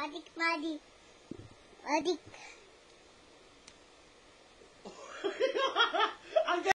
Madik Madik. Madik.